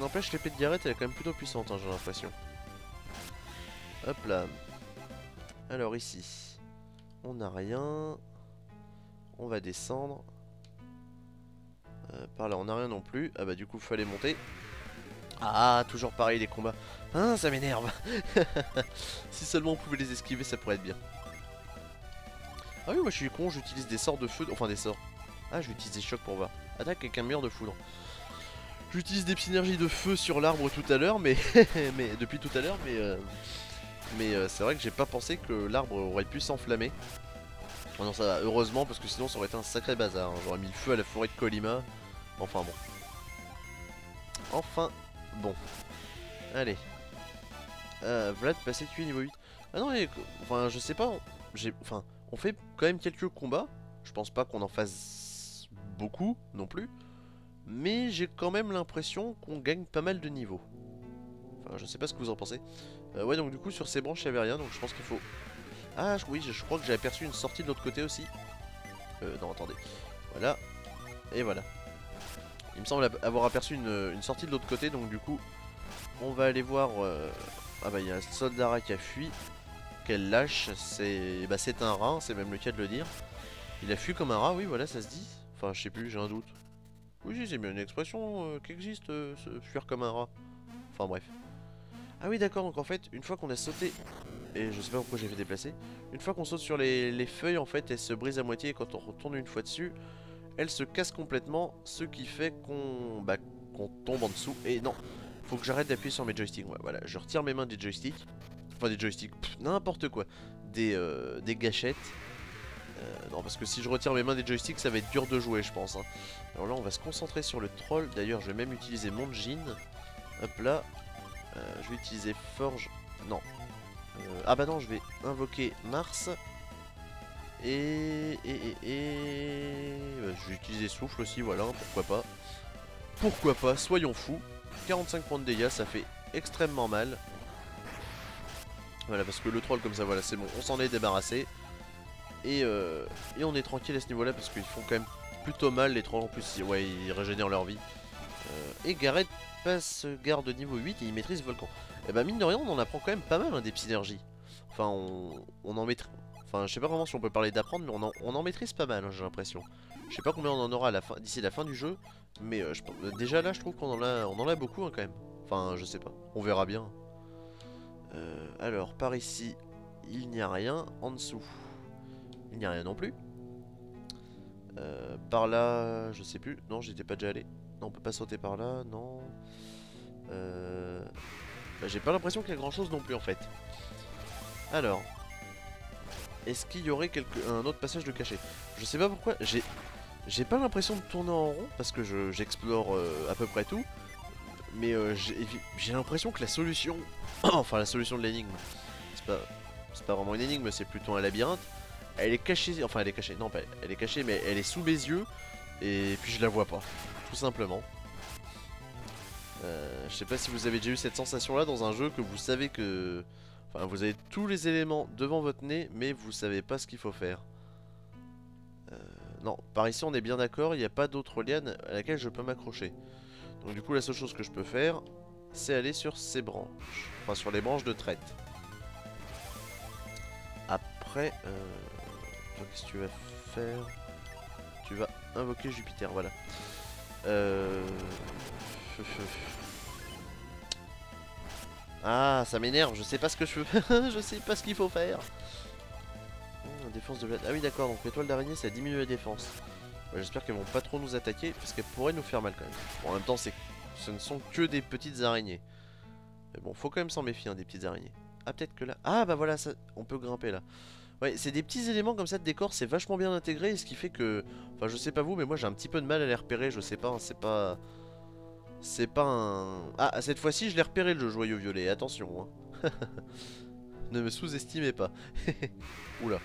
N'empêche l'épée de Garrett elle est quand même plutôt puissante hein, j'ai l'impression. Hop là. Alors ici. On n'a rien. On va descendre. Euh, par là on n'a rien non plus. Ah bah du coup il fallait monter. Ah toujours pareil les combats. Hein ça m'énerve. si seulement on pouvait les esquiver ça pourrait être bien. Ah oui moi je suis con j'utilise des sorts de feu. Enfin des sorts. Ah j'utilise des chocs pour voir. Attaque avec un mur de foudre. J'utilise des synergies de feu sur l'arbre tout à l'heure mais, mais depuis tout à l'heure mais euh, mais euh, c'est vrai que j'ai pas pensé que l'arbre aurait pu s'enflammer. Oh non ça va, heureusement parce que sinon ça aurait été un sacré bazar. Hein. J'aurais mis le feu à la forêt de Colima. Enfin bon. Enfin bon. Allez. Euh, Vlad passé tuer niveau 8. Ah non mais enfin je sais pas. Enfin on fait quand même quelques combats. Je pense pas qu'on en fasse beaucoup non plus. Mais j'ai quand même l'impression qu'on gagne pas mal de niveaux. Enfin je sais pas ce que vous en pensez. Euh, ouais donc du coup sur ces branches il avait rien donc je pense qu'il faut... Ah oui je, crois que j'ai aperçu une sortie de l'autre côté aussi. Euh, non attendez. Voilà. Et voilà. Il me semble avoir aperçu une, sortie de l'autre côté donc du coup on va aller voir... Euh, ah bah il y a un soldat qui a fui. Qu'elle lâche. C'est bah, un rat, c'est même le cas de le dire. Il a fui comme un rat, oui voilà ça se dit. Enfin je sais plus, j'ai un doute. Oui c'est bien une expression euh, qui existe, fuir comme un rat. Enfin bref. Ah oui d'accord donc en fait une fois qu'on a sauté Et je sais pas pourquoi j'ai fait déplacer Une fois qu'on saute sur les, feuilles en fait elles se brisent à moitié et quand on retourne une fois dessus Elles se cassent complètement Ce qui fait qu'on bah, qu'on tombe en dessous Et non faut que j'arrête d'appuyer sur mes joysticks Voilà je retire mes mains des joysticks Enfin des joysticks n'importe quoi Des, euh, des gâchettes euh, non parce que si je retire mes mains des joysticks ça va être dur de jouer je pense hein. Alors là on va se concentrer sur le troll D'ailleurs je vais même utiliser mon jean Hop là euh, je vais utiliser Forge. Non. Euh, ah bah non, je vais invoquer Mars. Et... Et... Et... Bah, je vais utiliser Souffle aussi, voilà, pourquoi pas. Pourquoi pas, soyons fous. 45 points de dégâts, ça fait extrêmement mal. Voilà, parce que le troll comme ça, voilà, c'est bon, on s'en est débarrassé. Et, euh, et on est tranquille à ce niveau-là, parce qu'ils font quand même plutôt mal, les trolls en plus, ouais, ils régénèrent leur vie. et Gareth passe garde niveau 8 et il maîtrise volcan. Et eh bah mine de rien on en apprend quand même pas mal hein, des synergies. Enfin on, en maîtrise... Enfin je sais pas vraiment si on peut parler d'apprendre mais on en, on en, maîtrise pas mal hein, j'ai l'impression. Je sais pas combien on en aura d'ici la fin du jeu. Mais euh, déjà là je trouve qu'on en, a, beaucoup hein, quand même. Enfin je sais pas, on verra bien. Euh, alors par ici il n'y a rien. En dessous il n'y a rien non plus. Euh, par là je sais plus. Non j'étais pas déjà allé. Non on peut pas sauter par là. Non. Euh... Bah, J'ai pas l'impression qu'il y a grand chose non plus en fait. Alors. Est-ce qu'il y aurait quelque... un autre passage de cachet? Je sais pas pourquoi. J'ai j'ai pas l'impression de tourner en rond parce que j'explore euh, à peu près tout. Mais euh, j'ai l'impression que la solution... enfin la solution de l'énigme. C'est pas, pas vraiment une énigme, c'est plutôt un labyrinthe. Elle est cachée... Enfin elle est cachée. Non, pas, elle est cachée mais elle est sous mes yeux. Et puis je la vois pas. Tout simplement. Euh, je sais pas si vous avez déjà eu cette sensation là dans un jeu que vous savez que... Enfin vous avez tous les éléments devant votre nez mais vous savez pas ce qu'il faut faire. Non, par ici on est bien d'accord, il n'y a pas d'autre liane à laquelle je peux m'accrocher. Donc du coup la seule chose que je peux faire c'est aller sur ces branches. Enfin sur les branches de traite. Après, euh... qu'est-ce que tu vas faire? Tu vas invoquer Jupiter, voilà. Euh... Ah, ça m'énerve, je sais pas ce que je veux. je sais pas ce qu'il faut faire. Ah oui, d'accord, donc l'étoile d'araignée, ça diminue la défense. J'espère qu'elles vont pas trop nous attaquer, parce qu'elles pourraient nous faire mal quand même. Bon, en même temps, ce ne sont que des petites araignées. Mais bon, faut quand même s'en méfier, hein, des petites araignées. Ah, peut-être que là... Ah, bah voilà, on peut grimper là. Ouais, c'est des petits éléments comme ça de décor, c'est vachement bien intégré, ce qui fait que... Enfin, je sais pas vous, mais moi j'ai un petit peu de mal à les repérer, je sais pas, hein, c'est pas... C'est pas un... Ah, cette fois-ci, je l'ai repéré le joyau violet, attention. Hein. ne me sous-estimez pas. Oula.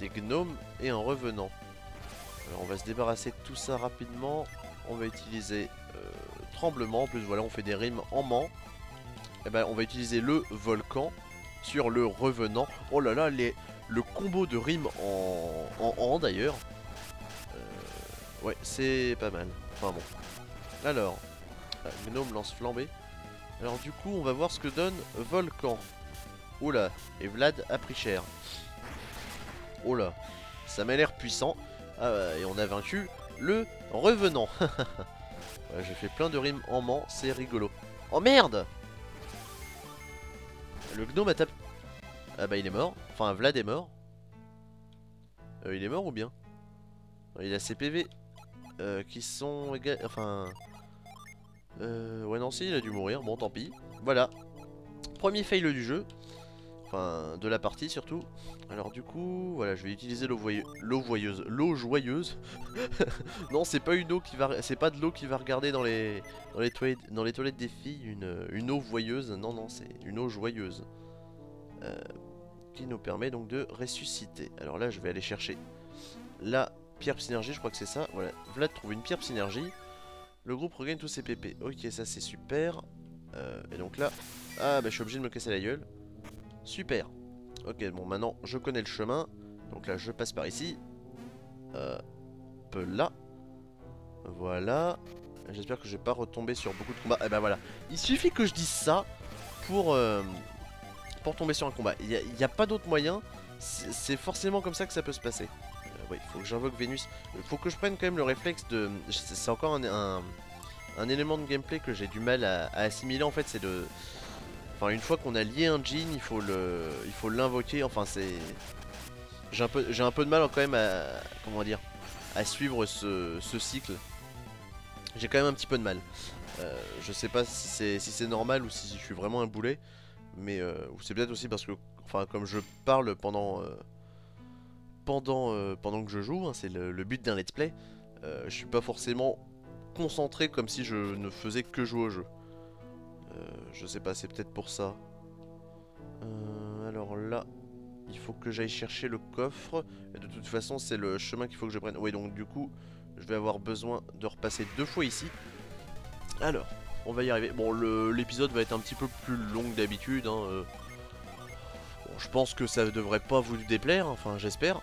Des gnomes et un revenant. Alors on va se débarrasser de tout ça rapidement. On va utiliser tremblement. En plus voilà on fait des rimes en man. Et eh ben on va utiliser le volcan sur le revenant. Oh là là les, le combo de rimes en en, d'ailleurs. ouais c'est pas mal. Enfin bon. Alors, gnome lance flambé. Alors du coup on va voir ce que donne volcan. Oula, et Vlad a pris cher. Oh là, ça m'a l'air puissant. Ah, et on a vaincu le revenant. J'ai fait plein de rimes en man, c'est rigolo. Oh merde Le gnome a tapé... Ah bah il est mort. Enfin Vlad est mort. Euh, il est mort ou bien? Il a ses PV euh, qui sont... Enfin... Euh, ouais non si il a dû mourir, bon tant pis. Voilà. Premier fail du jeu. Enfin, de la partie surtout. Alors du coup, voilà, je vais utiliser l'eau voyeuse. L'eau joyeuse. non, c'est pas une eau qui va, c'est pas de l'eau qui va regarder dans les, dans les toilettes, dans les toilettes des filles, une, eau voyeuse. Non, non, c'est une eau joyeuse. Euh, qui nous permet donc de ressusciter. Alors là, je vais aller chercher la pierre synergie, je crois que c'est ça. Voilà, Vlad trouve une pierre synergie. Le groupe regagne tous ses PP. Ok, ça c'est super. Euh, et donc là, ah bah je suis obligé de me casser la gueule. Super. Ok, bon, maintenant, je connais le chemin. Donc là, je passe par ici. Euh, peu là. Voilà. J'espère que je vais pas retomber sur beaucoup de combats. Et eh ben voilà. Il suffit que je dise ça pour, euh, pour tomber sur un combat. Il n'y a, pas d'autre moyen. C'est forcément comme ça que ça peut se passer. Euh, oui, faut que j'invoque Vénus. Faut que je prenne quand même le réflexe de... C'est encore un, un, élément de gameplay que j'ai du mal à assimiler en fait. C'est de... Enfin, une fois qu'on a lié un jean, il faut l'invoquer. Enfin, c'est, j'ai un peu, de mal quand même à, comment dire, à suivre ce, cycle. J'ai quand même un petit peu de mal. Euh, je sais pas si c'est si c'est normal ou si je suis vraiment un boulet, mais euh, c'est peut-être aussi parce que, comme je parle pendant euh, pendant que je joue, hein, c'est le, le, but d'un let's play. je suis pas forcément concentré comme si je ne faisais que jouer au jeu. Euh, je sais pas, c'est peut-être pour ça. Euh, alors là, il faut que j'aille chercher le coffre. Et de toute façon, c'est le chemin qu'il faut que je prenne. Oui, donc du coup, je vais avoir besoin de repasser deux fois ici. Alors, on va y arriver. Bon, l'épisode va être un petit peu plus long que d'habitude. Hein, euh. je pense que ça devrait pas vous déplaire. Enfin, j'espère.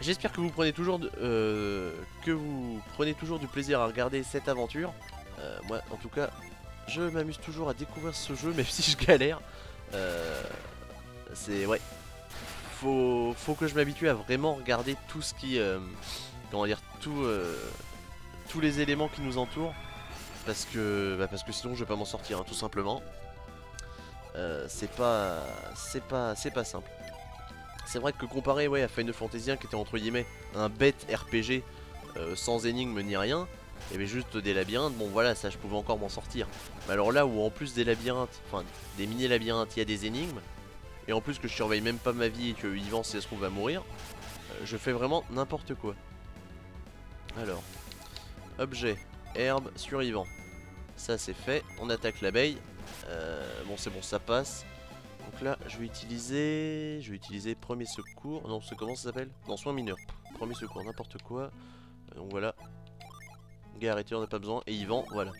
J'espère que vous prenez toujours que vous prenez toujours du plaisir à regarder cette aventure. moi, en tout cas, je m'amuse toujours à découvrir ce jeu, même si je galère. Euh, c'est... ouais. Faut, faut que je m'habitue à vraiment regarder tout ce qui... Euh, comment dire tout, euh, Tous les éléments qui nous entourent. Parce que, bah parce que sinon je vais pas m'en sortir, hein, tout simplement. c'est pas... C'est pas... C'est pas simple. C'est vrai que comparé ouais, à Final Fantasy 1 qui était entre guillemets un bête RPG sans énigmes ni rien, il y avait juste des labyrinthes, bon voilà, ça je pouvais encore m'en sortir. Mais alors là où en plus des labyrinthes, enfin des mini-labyrinthes, il y a des énigmes, et en plus que je surveille même pas ma vie et que Yvan si ça se trouve va mourir, euh, je fais vraiment n'importe quoi. Alors, objet, herbe, survivant. Ça c'est fait, on attaque l'abeille. Euh, bon c'est bon, ça passe. Donc là, je vais utiliser... Je vais utiliser premier secours. Non, comment ça s'appelle? Non, soin mineur. Premier secours, n'importe quoi. Donc voilà, Gars on n'a pas besoin. Et Yvan, voilà.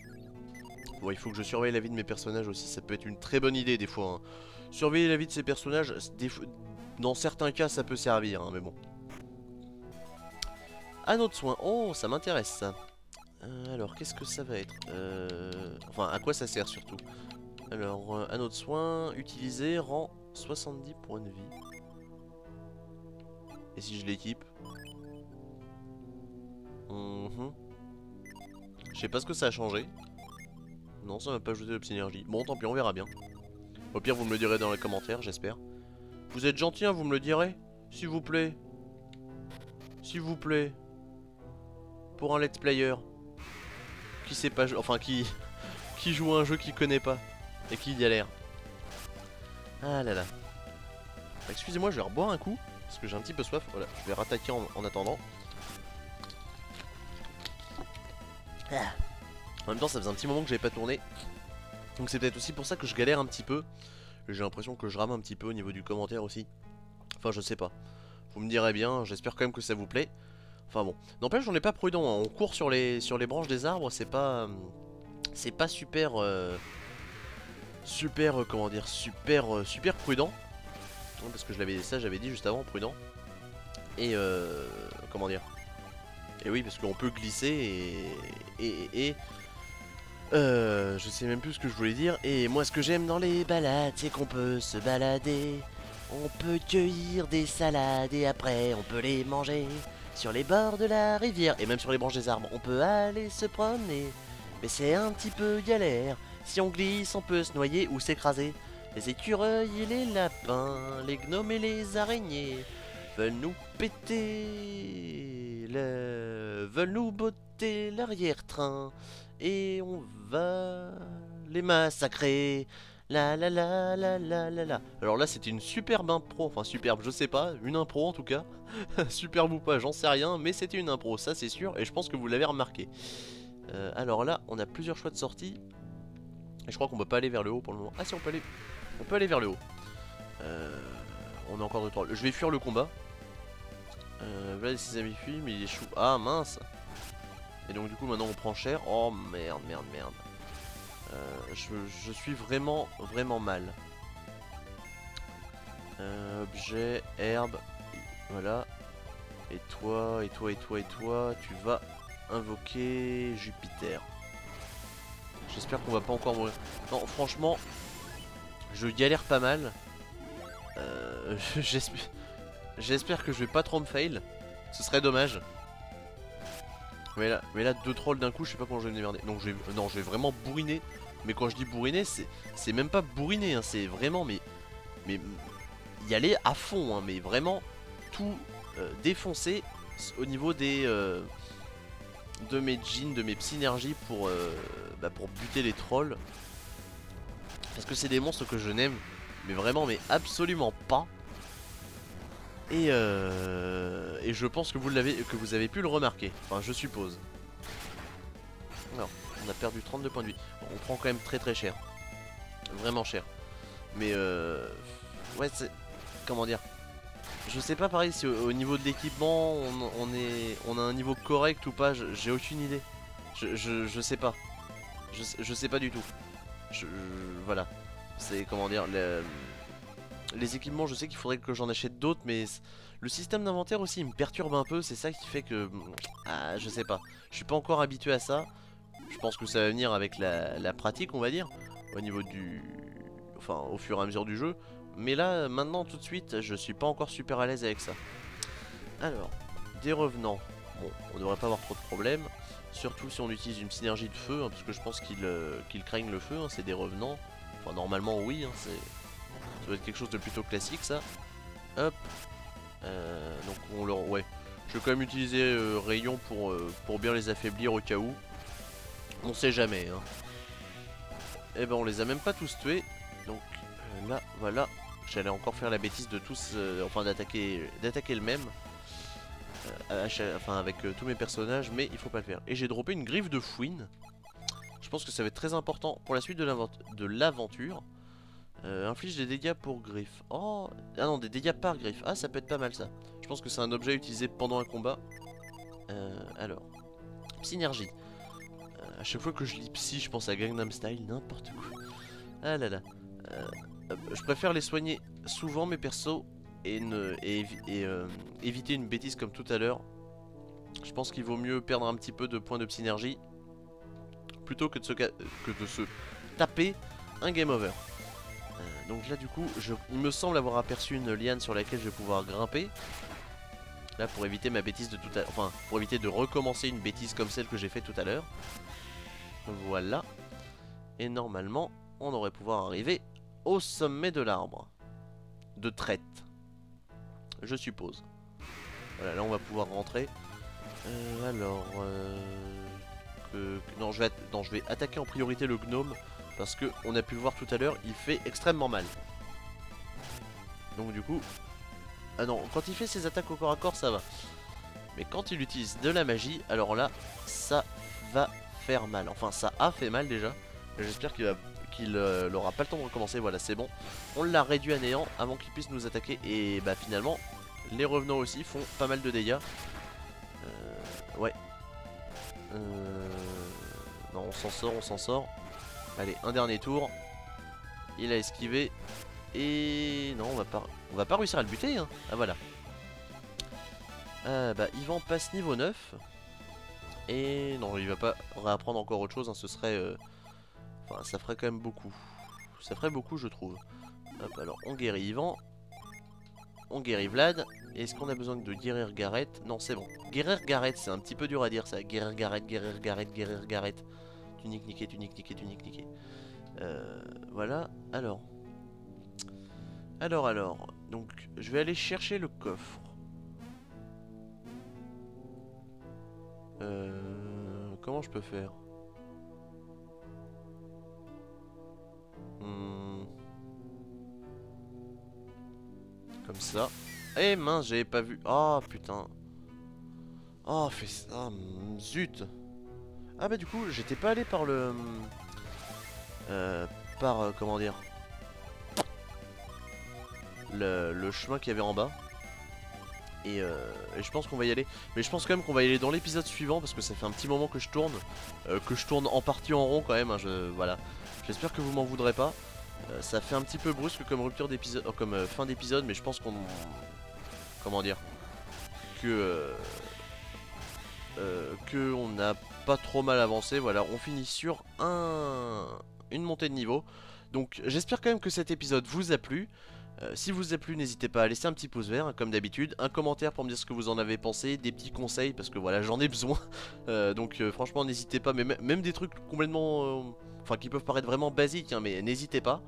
Bon, il faut que je surveille la vie de mes personnages aussi. Ça peut être une très bonne idée des fois. Hein. Surveiller la vie de ses personnages, dans certains cas, ça peut servir. Hein, mais bon. Un autre soin. Oh, ça m'intéresse. Euh, alors, qu'est-ce que ça va être euh, Enfin, à quoi ça sert surtout? Alors, euh, un autre soin. Utiliser rend 70 points de vie. Et si je l'équipe? Mhm. Je sais pas ce que ça a changé. Non, ça m'a pas ajouté de synergie. Bon, tant pis, on verra bien. Au pire, vous me le direz dans les commentaires, j'espère. Vous êtes gentil, hein, vous me le direz S'il vous plaît. S'il vous plaît. Pour un let's player. Qui sait pas... Enfin, qui... qui joue un jeu qu'il connaît pas. Et qui galère. Ah là là. Excusez-moi, je vais reboire un coup. Parce que j'ai un petit peu soif. Voilà, je vais rattaquer en attendant. En même temps, ça faisait un petit moment que j'avais pas tourné. Donc c'est peut-être aussi pour ça que je galère un petit peu. J'ai l'impression que je rame un petit peu au niveau du commentaire aussi. Enfin, je sais pas. Vous me direz bien, j'espère quand même que ça vous plaît. Enfin bon, n'empêche, on n'est pas prudent. hein. On court sur les, sur les branches des arbres, c'est pas... euh, C'est pas super... euh, super, euh, comment dire, super, super prudent. Parce que je l'avais ça, j'avais dit juste avant, prudent. Et comment dire Et oui, parce qu'on peut glisser et... Et... et- euh, je sais même plus ce que je voulais dire. Et moi, ce que j'aime dans les balades, c'est qu'on peut se balader. On peut cueillir des salades et après on peut les manger sur les bords de la rivière et même sur les branches des arbres. On peut aller se promener, mais c'est un petit peu galère. Si on glisse, on peut se noyer ou s'écraser. Les écureuils et les lapins, les gnomes et les araignées veulent nous péter, le... veulent nous botter l'arrière-train et on va les massacrer. La la la la la la la. Alors là c'était une superbe impro, enfin superbe je sais pas, une impro en tout cas. superbe ou pas j'en sais rien, mais c'était une impro, ça c'est sûr, et je pense que vous l'avez remarqué. Euh, alors là on a plusieurs choix de sortie. Et je crois qu'on peut pas aller vers le haut pour le moment. Ah si on peut aller, on peut aller vers le haut. Euh, on a encore deux trois. Je vais fuir le combat. Euh, voilà ses amis fuient mais il échoue. Ah mince Et donc du coup maintenant on prend cher. Oh merde merde merde. Euh, je, je suis vraiment, vraiment mal. Euh, objet, herbe, voilà. Et toi, et toi, et toi, et toi, tu vas invoquer Jupiter. J'espère qu'on va pas encore mourir. Non, franchement, je galère pas mal. Euh, J'espère j'espère que je vais pas trop me fail. Ce serait dommage. Mais là, mais là deux trolls d'un coup, je sais pas comment je vais me démerder. Donc je vais, non, je vais vraiment bourriner. Mais quand je dis bourriner, c'est même pas bourriner, hein, c'est vraiment mais mais y aller à fond, hein, mais vraiment tout euh, défoncer au niveau des euh, de mes jeans, de mes synergies pour euh, bah, pour buter les trolls. Parce que c'est des monstres que je n'aime, mais vraiment, mais absolument pas. Et, euh, et je pense que vous l'avez, que vous avez pu le remarquer. Enfin, je suppose. Alors, on a perdu 32 points de vie. On prend quand même très très cher. Vraiment cher. Mais euh, ouais, c'est comment dire? Je sais pas pareil si au, au niveau de l'équipement on, est, on a un niveau correct ou pas. J'ai aucune idée. Je, je, je sais pas. Je, je sais pas du tout. Je, voilà. C'est comment dire. Les équipements, je sais qu'il faudrait que j'en achète d'autres, mais le système d'inventaire aussi il me perturbe un peu. C'est ça qui fait que. Ah, je sais pas. Je suis pas encore habitué à ça. Je pense que ça va venir avec la, pratique, on va dire. Au niveau du. Enfin, au fur et à mesure du jeu. Mais là, maintenant, tout de suite, je suis pas encore super à l'aise avec ça. Alors, des revenants. Bon, on devrait pas avoir trop de problèmes. Surtout si on utilise une synergie de feu, hein, parce que je pense qu'ils euh, craignent le feu, hein, c'est des revenants. Enfin, normalement, oui, hein, c'est. Ça doit être quelque chose de plutôt classique, ça. Hop. Euh, donc, on leur. Ouais. Je vais quand même utiliser euh, rayon pour, euh, pour bien les affaiblir au cas où. On sait jamais, hein. Et ben, on les a même pas tous tués. Donc, là, voilà. J'allais encore faire la bêtise de tous. enfin, d'attaquer d'attaquer le même. Enfin, avec tous mes personnages, mais il faut pas le faire. Et j'ai droppé une griffe de fouine. Je pense que ça va être très important pour la suite de l'aventure. Euh, inflige des dégâts pour griffe. Oh Ah non, des dégâts par griffe. Ah, ça peut être pas mal ça. Je pense que c'est un objet utilisé pendant un combat. Euh, alors. Synergie. Euh, à chaque fois que je lis psy, je pense à Gangnam Style, n'importe quoi. Ah là là. Euh, je préfère les soigner souvent mes persos et, euh, éviter une bêtise comme tout à l'heure. Je pense qu'il vaut mieux perdre un petit peu de points de synergie plutôt que de se taper un game over. Donc là du coup, il me semble avoir aperçu une liane sur laquelle je vais pouvoir grimper. Là pour éviter ma bêtise de tout à enfin pour éviter de recommencer une bêtise comme celle que j'ai fait tout à l'heure. Voilà. Et normalement, on devrait pouvoir arriver au sommet de l'arbre. De traite. Je suppose. Voilà, là on va pouvoir rentrer. Euh, alors... euh, non, je vais non, je vais attaquer en priorité le gnome. Parce que on a pu le voir tout à l'heure, il fait extrêmement mal. Donc du coup... Ah non, quand il fait ses attaques au corps à corps, ça va. Mais quand il utilise de la magie, alors là, ça va faire mal. Enfin, ça a fait mal déjà. J'espère qu'il qu'il euh, n'aura pas le temps de recommencer. Voilà, c'est bon. On l'a réduit à néant avant qu'il puisse nous attaquer. Et bah finalement, Les revenants aussi font pas mal de dégâts. Euh, ouais. Euh, non, on s'en sort, on s'en sort. Allez, un dernier tour. Il a esquivé. Et non, on va pas, on va pas réussir à le buter. Hein. Ah voilà. Ah bah, Yvan passe niveau 9. Et non, il va pas réapprendre encore autre chose. Hein. Ce serait, euh, enfin, ça ferait quand même beaucoup. Ça ferait beaucoup, je trouve. Hop, alors on guérit Yvan. On guérit Vlad. Est-ce qu'on a besoin de guérir Gareth? Non, c'est bon. Guérir Gareth, c'est un petit peu dur à dire ça. Guérir Gareth, guérir Gareth, guérir Gareth. Tunique niqué, tunique niqué, tunique niqué. Euh, voilà, alors. Alors, alors. Donc, je vais aller chercher le coffre. Euh, comment je peux faire? Hmm. Comme ça. Eh mince, j'avais pas vu. Oh putain. Oh, fait ça. zut. Ah bah du coup, j'étais pas allé par le... Euh, par, euh, comment dire le, le chemin qu'il y avait en bas. Euh, et, je pense qu'on va y aller. Mais je pense quand même qu'on va y aller dans l'épisode suivant parce que ça fait un petit moment que je tourne. Euh, que je tourne en partie en rond quand même. Hein, je, voilà. J'espère que vous m'en voudrez pas. Euh, ça fait un petit peu brusque comme rupture d'épisode, comme fin d'épisode, mais je pense qu'on, comment dire, que que on n'a pas trop mal avancé. Voilà, on finit sur un une montée de niveau. Donc j'espère quand même que cet épisode vous a plu. Euh, si vous a plu, n'hésitez pas à laisser un petit pouce vert, comme d'habitude, un commentaire pour me dire ce que vous en avez pensé, des petits conseils, parce que voilà, j'en ai besoin. Euh, donc euh, franchement, n'hésitez pas, mais même des trucs complètement... Enfin, qui peuvent paraître vraiment basiques, hein, mais n'hésitez pas.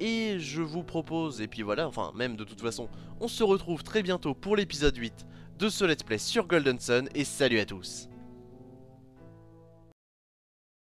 Et je vous propose, et puis voilà, enfin, même de toute façon, on se retrouve très bientôt pour l'épisode 8 de ce Let's Play sur Golden Sun, et salut à tous